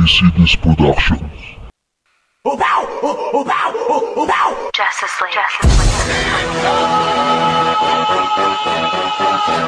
This Productions. Justice League. Justice League.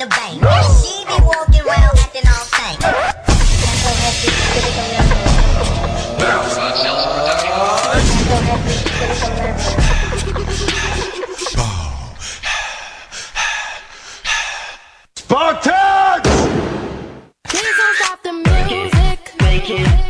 the bank. She be walking around acting all stank. Spartans! Please don't stop the music. Make it, do